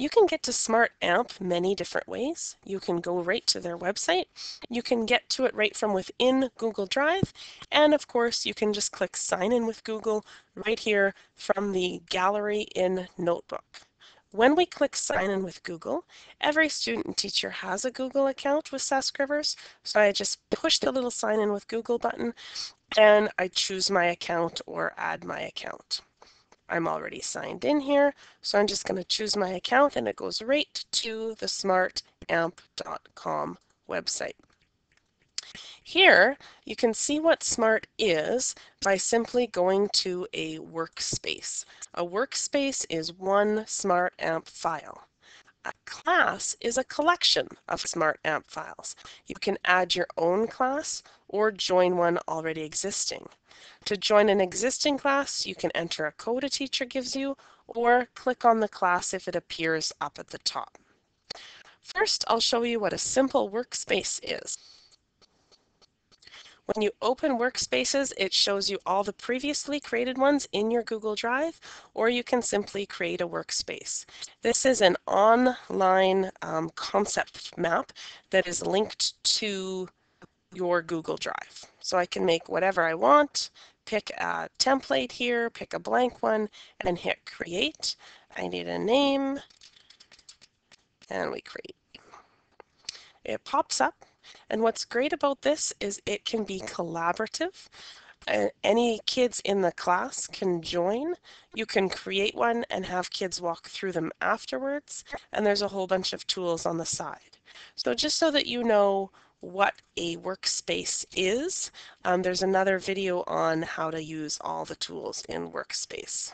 You can get to Smart Amp many different ways. You can go right to their website. You can get to it right from within Google Drive. And of course, you can just click Sign in with Google right here from the Gallery in Notebook. When we click Sign in with Google, every student and teacher has a Google account with Sask Rivers. So I just push the little Sign in with Google button and I choose my account or add my account. I'm already signed in here, so I'm just going to choose my account and it goes right to the smartamp.com website. Here, you can see what SMART is by simply going to a workspace. A workspace is one SMART-AMP file. A class is a collection of SMART-AMP files. You can add your own class or join one already existing. To join an existing class, you can enter a code a teacher gives you or click on the class if it appears up at the top. First, I'll show you what a simple workspace is. When you open Workspaces, it shows you all the previously created ones in your Google Drive, or you can simply create a workspace. This is an online um, concept map that is linked to your Google Drive. So I can make whatever I want, pick a template here, pick a blank one, and hit Create. I need a name, and we create. It pops up and what's great about this is it can be collaborative. Uh, any kids in the class can join. You can create one and have kids walk through them afterwards. And there's a whole bunch of tools on the side. So just so that you know what a workspace is, um, there's another video on how to use all the tools in Workspace.